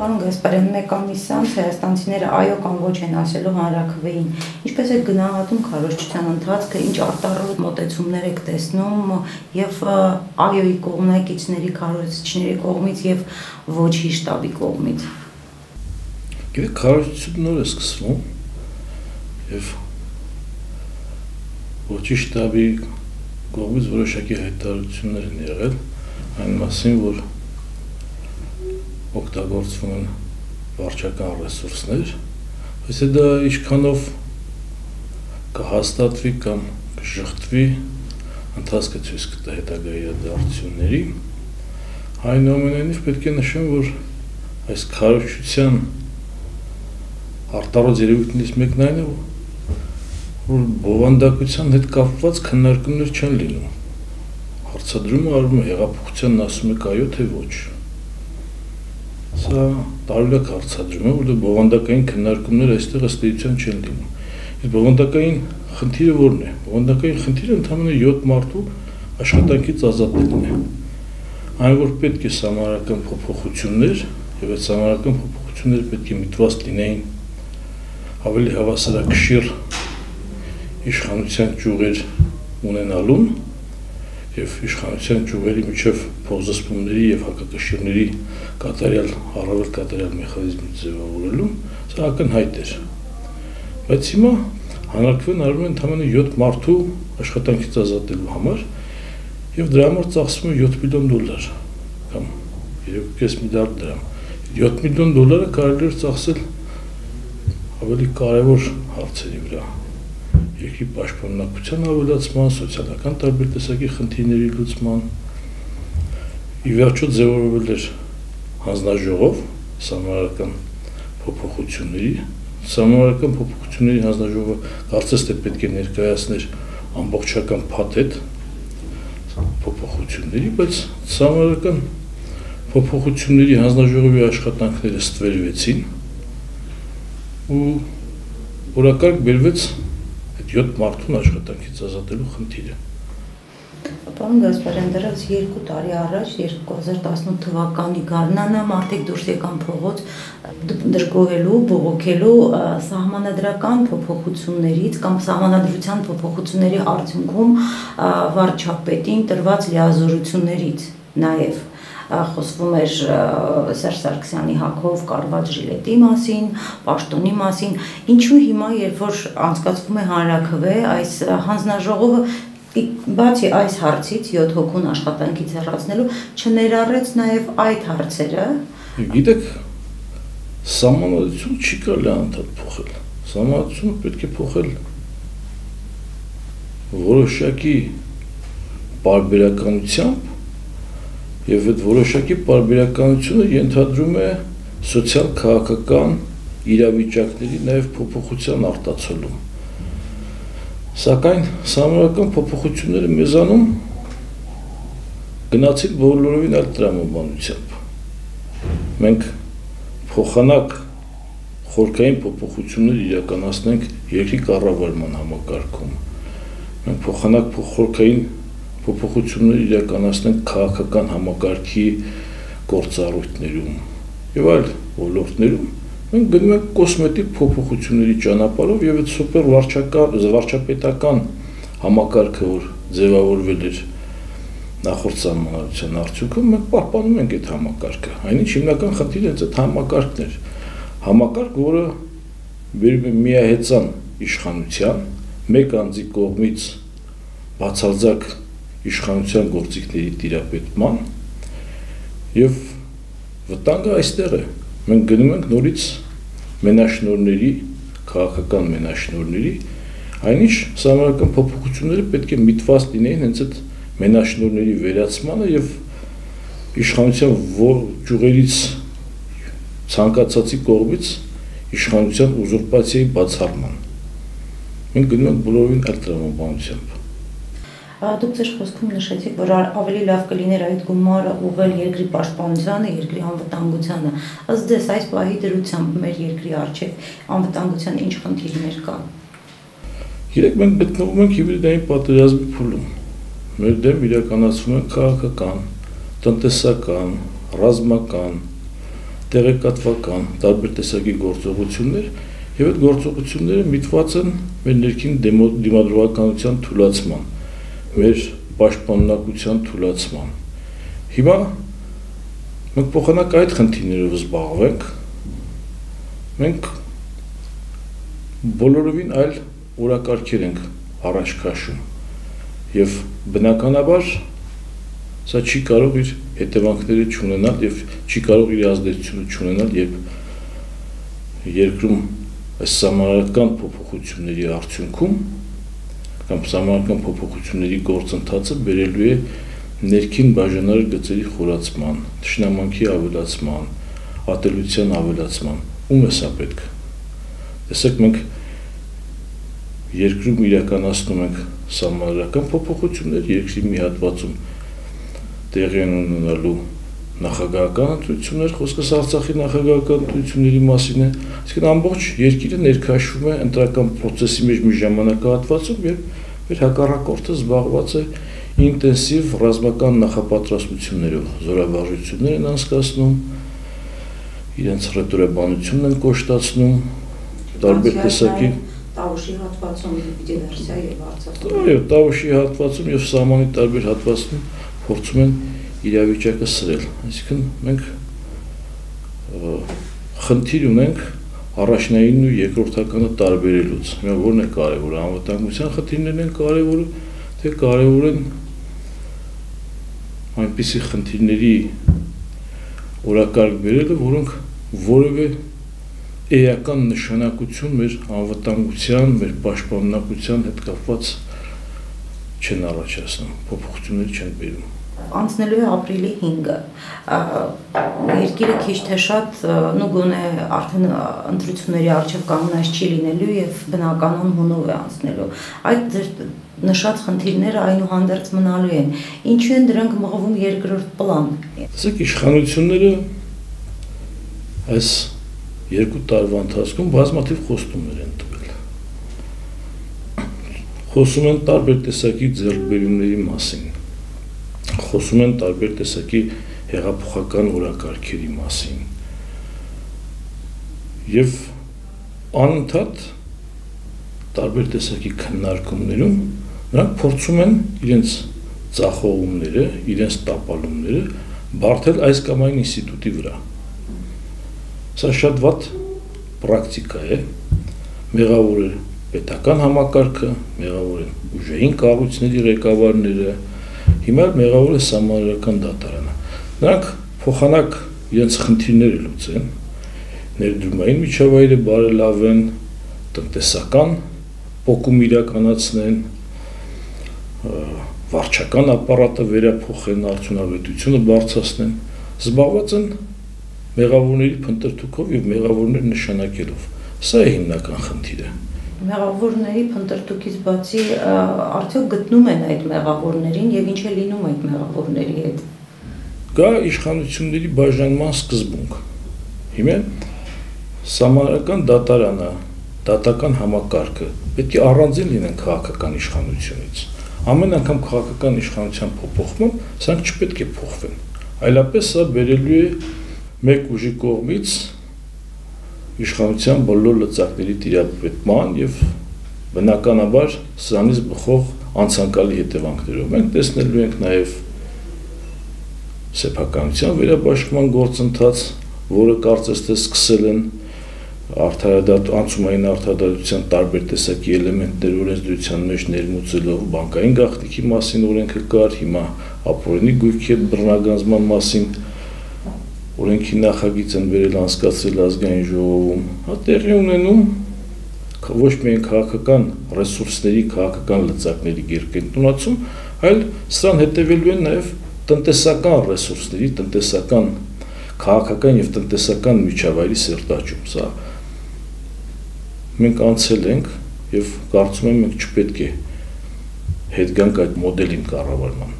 Պարոն Գասպարյան, մեկ ամիս անց հայաստանցիները այո կամ ոչ են ասելու հանրակրվեին։ Ինչպես է գնահատում քարոշչության ընթացքը, ինչ արտառոտ մոտեցումներ եք տեսնում եւ այոյի կողմնակիցների քարոշիչների կողմից եւ ոչի շտաբի կողմից։ Գիտեք, քարոշչությունը նոր է սկսվում եւ ոչի շտաբի կողմից որոշակի հայտարարություններ են եղել այն մասին, որ օգտագործվում են վարչական ռեսուրսներ, բայց դա ինչքանով կհաստատվի կամ կժխտվի ընթացքը ցույց կտա հետագա իրադարձությունների այնուամենայնիվ պետք է նշեմ որ այս քարոշչության արտարոց երևույթներից մեկն այն է որ բովանդակության հետ կապված քննարկումներ չեն լինում հարցադրումը արվում է հեղափոխությանն ասում է կայո թե ոչ Սա տարօրինակ հարցադրում է, որտեղ բովանդակային քննարկումներ այստեղ ըստ էության չեն լինում։ Իսկ բովանդակային խնդիրը ո՞րն է։ Բովանդակային խնդիրը ընդհանրապես 7 մարտու աշխատանքից ազատելն է։ Այն որ պետք է համարական փոփոխություններ, եւ այդ համարական փոփոխությունները պետք է միտված լինեին ավելի հավասարակշիռ իշխանության ճյուղեր ունենալուն եւ իշխանության ճյուղերի միջև փոխզսպումների եւ հակակշիռների կատարյալ առավել կատարյալ մեխանիզմի ձևավորելու սա ակնհայտ էր բայց հիմա հանրակրվեն արվում են ընդամենը 7 մարդու աշխատանքից ազատելու համար եւ դրա համար ծախսվում է 7 միլիոն դոլար կամ 3.5 միլիարդ դրամ 7 միլիոն դոլարը կարելի է ծախսել ավելի կարևոր հարցերի վրա երկրի պաշտպաննակության ավելացման, սոցիալական տարբեր տեսակի խնդիրների լուծման ի վերջո ձևավորվել էր հանձնաժողով համարական փոփոխությունների համարական փոփոխությունների հանձնաժողովը կարծես թե պետք է ներկայացներ ամբողջական փաթեթ փոփոխությունների, բայց համարական փոփոխությունների հանձնաժողովի աշխատանքները ստվերվեցին ու օրակարգ բերվեց 7 մարդուն աշխատանքից ազատելու խնդիրը։ Պարոն Գասպարյան, դրանց 2 տարի առաջ 2018 թվականի գարնանը մարդիկ դուրս եկան փողոց դժգոհելու, բողոքելու սահմանադրական փոփոխություններից կամ սահմանադրության փոփոխությունների արդյունքում վարչապետին տրված լիազորություններից նաև խոսվում էր Սերժ Սարգսյանի հակով կարված ժիլետի մասին, պաշտոնի մասին, ինչու հիմա երբ որ անցկացվում է հանրակրվե, այս հանձնաժողովը բացի այս հարցից 7 հոգուն աշխատանքից հեռացնելու չներառեց նաև այդ հարցերը։ Գիտեք, սահմանադրություն չի կարելի անդադ փոխել։ Սահմանադրությունը պետք է փոխել որոշակի բարբերականությամբ եւ այդ որոշակի պարբերականությունը ենթադրում է սոցիալ-քաղաքական իրավիճակների նաեւ փոփոխության արտացոլում։ Սակայն համարական փոփոխությունները մեզանում գնացին բոլորովին այլ տրամաբանությամբ։ Մենք փոխանակ խորքային փոփոխություններ իրականացնենք երկրի կառավարման համակարգում։ Մենք փոխանակ խորքային փոփոխություններ իրականացնենք քաղաքական համակարգի գործառույթներում եւ այլ ոլորտներում մենք գնում ենք կոսմետիկ փոփոխությունների ճանապարհով եւ այդ սուպեր վարչական վարչապետական համակարգը որ ձևավորվել էր նախորդ սահմանադրության արդյունքում մենք պահպանում ենք այդ համակարգը այնինչ հիմնական խնդիրը այդ համակարգն էր համակարգ որը վերում է միահեծան իշխանության մեկ անձի կողմից բացարձակ իշխանության գործիքների տիրապետման եւ վտանգը այստեղ է մենք գնում ենք նորից մենաշնորների քաղաքական մենաշնորների այնիշ համարական փոփոխությունները պետք է միտված լինեին հենց այդ մենաշնորների վերացմանը եւ իշխանության ճյուղերից ցանկացածի կողմից իշխանության ուզուրպացիայի բացառման մենք գնում ենք բոլորովին այլ տրամաբանությամբ Դուք ձեր խոսքում նշեցիք, որ ավելի լավ կլիներ այդ գումարը ուղղել երկրի պաշտպանությանը, երկրի անվտանգությանը։ Ըստ ձեզ այս պահի դրությամբ մեր երկրի արչև անվտանգության ինչ խնդիրներ կան։ Երեք մենք գտնվում ենք հիբրիդային պատերազմի փուլում։ Մեր դեմ իրականացվում են քաղաքական, տնտեսական, ռազմական, տեղեկատվական, տարբեր տեսակի գործողություններ, եւ այդ գործողությունները միտված են մեր ներքին դիմադրողականության թույլատման, մեր պաշտպանունակության թույլատման։ Հիմա մենք փոխանակ այդ խնդիրներով զբաղվենք, մենք բոլորովին այլ օրակարգեր ենք առաջ քաշում եւ բնականաբար սա չի կարող իր հետևանքները չունենալ եւ չի կարող իր ազդեցությունը չունենալ եւ երկրում այս համարական փոփոխությունների արդյունքում կամ համարական փոփոխությունների գործընթացը բերելու է ներքին բաժանար գծերի խորացման, ճշնամանքի ավելացման, ատելության ավելացման։ Ում է սա պետք։ Տեսեք մենք երկրում իրականացնում ենք համարական փոփոխություններ երկրի մի հատվածում տեղի ունենալու նախագահական ընտրություններ, խոսքս Արցախի նախագահական ընտրությունների մասին է, այսինքն ամբողջ երկիրը ներքաշվում է ընտրական process-ի մեջ մի ժամանակահատվածում եւ մեր հակառակորդը զբաղված է ինտենսիվ ռազմական նախապատրաստություններով, զորավարժություններ են անցկացնում, իրենց ռետորաբանությունն են կոշտացնում, տարբեր տեսակի Տավուշի հատվածում դիվերսիա եւ Արցախում։ Այո, Տավուշի հատվածում եւ սահմանի տարբեր հատվածում փորձում են իրավիճակը սրել։ Այսինքն մենք խնդիր ունենք առաջնայինն ու երկրորդականը տարբերելուց։ Հիմա ո՞րն է կարևորը, անվտանգության խնդիրներն են կարևորը, թե կարևոր են այնպիսի խնդիրների օրակարգ բերելը, որոնք որևէ էական նշանակություն մեր անվտանգության, մեր պաշտպանունակության հետ կապված չեն առաջացնում, փոփոխություններ չեն բերում անցնելու է ապրիլի 5-ը։ Երկիրը քիչ թե շատ նու գոնե արդեն ընտրությունների արժեվ կանգնած չի լինելու եւ բնականon հունով է անցնելու։ Այդ նշած խնդիրները այնուհանդերձ մնալու են։ Ինչու են դրանք մղվում երկրորդ պլան։ Ասեք իշխանությունները այս երկու տարվա ընթացքում բազմաթիվ խոստումներ են տվել։ Խոսում են տարբեր տեսակի ձեռքբերումների մասին խոսում են տարբեր տեսակի հեղափոխական օրակարգերի մասին։ Եվ անընդհատ տարբեր տեսակի քննարկումներում նրանք փորձում են իրենց ցախողումները, իրենց տապալումները բարթել այս կամ այն ինստիտուտի վրա։ Սա շատ վատ պրակտիկա է։ Մեղավոր է պետական համակարգը, մեղավոր են ուժային կառույցների ղեկավարները, Հիմա մեղավոր է համարական դատարանը։ Նրանք փոխանակ իրենց խնդիրները լուծեն, ներդրումային միջավայրը բարելավեն, տնտեսական փոկում իրականացնեն, վարչական ապարատը վերափոխեն, արդյունավետությունը բարձրացնեն, զբաղված են մեղավորների փնտրտուքով եւ մեղավորներ նշանակելով։ Սա է հիմնական խնդիրը մեղավորների փնտրտուքից բացի արդյոք գտնում են այդ մեղավորներին եւ ինչ է լինում այդ մեղավորների հետ կա իշխանությունների բաժանման սկզբունք հիմա սահմանական դատարանը դատական համակարգը պետք է առանձին լինեն քաղաքական իշխանությունից ամեն անգամ քաղաքական իշխանության փոփոխում սրանք չպետք է փոխվեն այլապես սա բերելու է մեկ ուժի կողմից իշխանության բոլոր լծակների տիրապետման եւ բնականաբար սրանից բխող անցանկալի հետևանքներով։ Մենք տեսնելու ենք նաեւ սեփականության վերաբաշխման գործընթաց, որը կարծես թե սկսել են արդարադատ անցումային արդարադատության տարբեր տեսակի էլեմենտներ օրենսդրության մեջ ներմուծելով բանկային գաղտնիքի մասին օրենքը կար, հիմա ապօրինի գույքի հետ բռնագանձման մասին օրենքի նախագիծ են վերել անցկացրել ազգային ժողովում, հա տեղի ունենում ոչ միայն քաղաքական ռեսուրսների, քաղաքական լծակների գերկենտրոնացում, այլ սրան հետևելու են նաև տնտեսական ռեսուրսների, տնտեսական քաղաքական եւ տնտեսական միջավայրի սերտաճում։ Սա մենք անցել ենք եւ կարծում եմ մենք չպետք է հետ գանք այդ մոդելին կառավարման